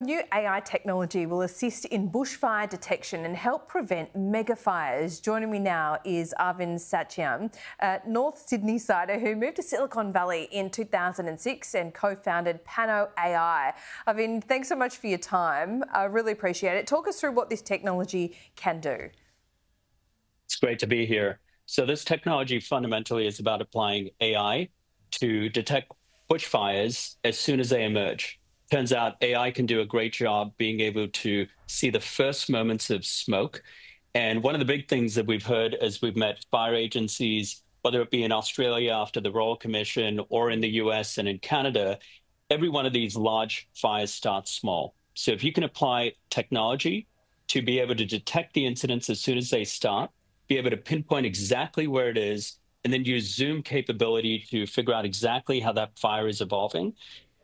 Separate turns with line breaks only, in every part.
New AI technology will assist in bushfire detection and help prevent mega fires. Joining me now is Arvind Satyam, a North Sydney sider who moved to Silicon Valley in 2006 and co founded Pano AI. Arvind, thanks so much for your time. I really appreciate it. Talk us through what this technology can do.
It's great to be here. So, this technology fundamentally is about applying AI to detect bushfires as soon as they emerge turns out AI can do a great job being able to see the first moments of smoke. And one of the big things that we've heard as we've met fire agencies, whether it be in Australia after the Royal Commission or in the US and in Canada, every one of these large fires starts small. So if you can apply technology to be able to detect the incidents as soon as they start, be able to pinpoint exactly where it is, and then use Zoom capability to figure out exactly how that fire is evolving,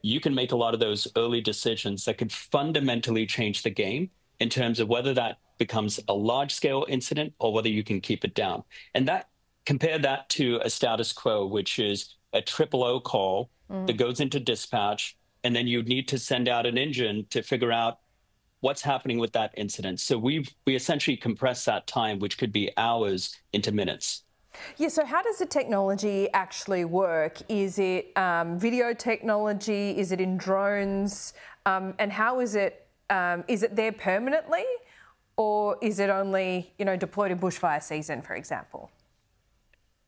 you can make a lot of those early decisions that could fundamentally change the game in terms of whether that becomes a large scale incident or whether you can keep it down. And that compare that to a status quo, which is a triple O call mm. that goes into dispatch, and then you need to send out an engine to figure out what's happening with that incident. So we we essentially compress that time, which could be hours, into minutes.
Yeah, so how does the technology actually work? Is it um, video technology? Is it in drones? Um, and how is it? Um, is it there permanently, or is it only you know deployed in bushfire season, for example?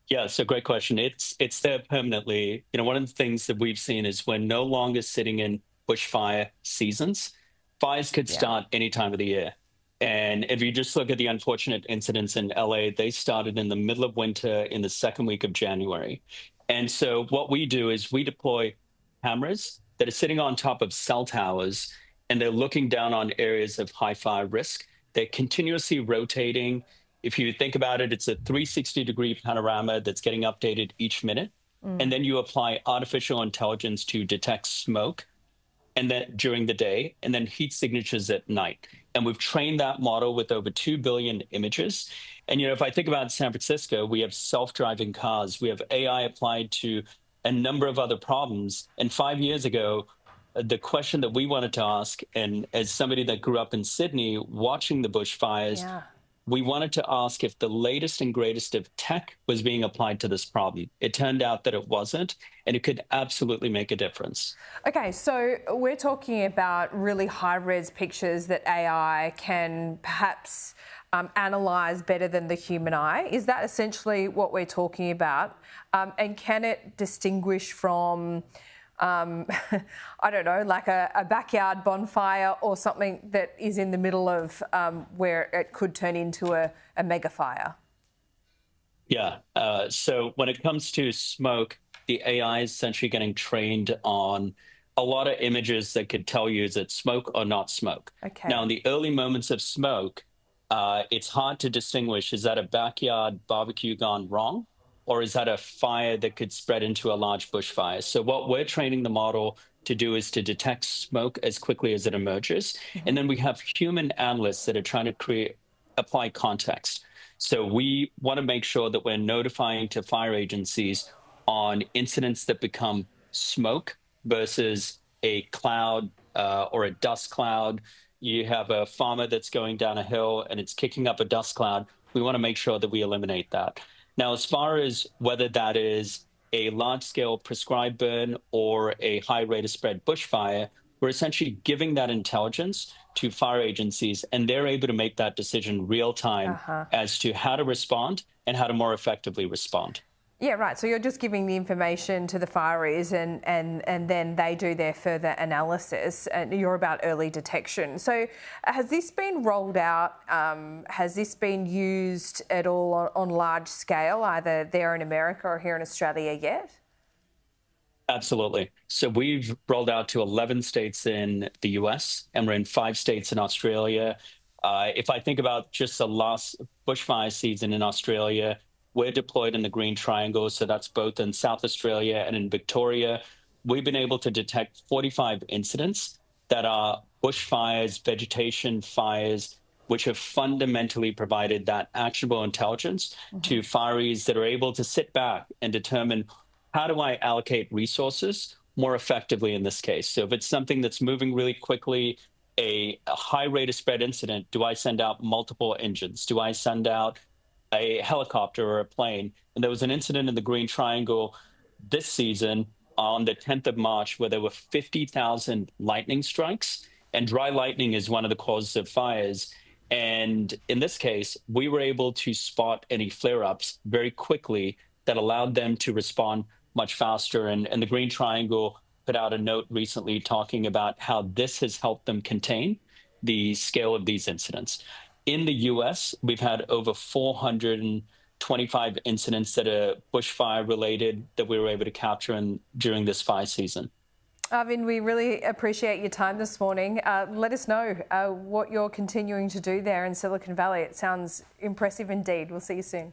Yeah, so great question. It's it's there permanently. You know, one of the things that we've seen is we're no longer sitting in bushfire seasons. Fires could yeah. start any time of the year. And if you just look at the unfortunate incidents in LA, they started in the middle of winter in the second week of January. And so what we do is we deploy cameras that are sitting on top of cell towers and they're looking down on areas of high fire risk. They're continuously rotating. If you think about it, it's a 360 degree panorama that's getting updated each minute. Mm. And then you apply artificial intelligence to detect smoke and then during the day, and then heat signatures at night. And we've trained that model with over 2 billion images. And, you know, if I think about San Francisco, we have self-driving cars, we have AI applied to a number of other problems. And five years ago, the question that we wanted to ask, and as somebody that grew up in Sydney watching the bushfires, yeah we wanted to ask if the latest and greatest of tech was being applied to this problem. It turned out that it wasn't, and it could absolutely make a difference.
Okay, so we're talking about really high res pictures that AI can perhaps um, analyse better than the human eye. Is that essentially what we're talking about? Um, and can it distinguish from um, I don't know, like a, a, backyard bonfire or something that is in the middle of um, where it could turn into a, a mega fire?
Yeah. Uh, so when it comes to smoke, the AI is essentially getting trained on a lot of images that could tell you is it smoke or not smoke. Okay. Now, in the early moments of smoke, uh, it's hard to distinguish is that a backyard barbecue gone wrong or is that a fire that could spread into a large bushfire? So what we're training the model to do is to detect smoke as quickly as it emerges. Mm-hmm. And then we have human analysts that are trying to create apply context. So we want to make sure that we're notifying to fire agencies on incidents that become smoke versus a cloud uh, or a dust cloud. You have a farmer that's going down a hill and it's kicking up a dust cloud. We want to make sure that we eliminate that. Now, as far as whether that is a large scale prescribed burn or a high rate of spread bushfire, we're essentially giving that intelligence to fire agencies, and they're able to make that decision real time uh-huh. as to how to respond and how to more effectively respond.
Yeah, right. So you're just giving the information to the fireys and, and, and then they do their further analysis and you're about early detection. So has this been rolled out? Um, has this been used at all on, on large scale, either there in America or here in Australia yet?
Absolutely. So we've rolled out to 11 states in the US and we're in five states in Australia. Uh, if I think about just the last bushfire season in Australia, we're deployed in the Green Triangle, so that's both in South Australia and in Victoria. We've been able to detect 45 incidents that are bushfires, vegetation fires, which have fundamentally provided that actionable intelligence mm-hmm. to fireys that are able to sit back and determine how do I allocate resources more effectively in this case. So if it's something that's moving really quickly, a, a high rate of spread incident, do I send out multiple engines? Do I send out a helicopter or a plane? And there was an incident in the Green Triangle this season on the 10th of March where there were 50,000 lightning strikes. And dry lightning is one of the causes of fires. And in this case, we were able to spot any flare ups very quickly that allowed them to respond much faster. And, and the Green Triangle put out a note recently talking about how this has helped them contain the scale of these incidents. In the US, we've had over 425 incidents that are bushfire related that we were able to capture in, during this fire season.
Arvind, we really appreciate your time this morning. Uh, let us know uh, what you're continuing to do there in Silicon Valley. It sounds impressive indeed. We'll see you soon.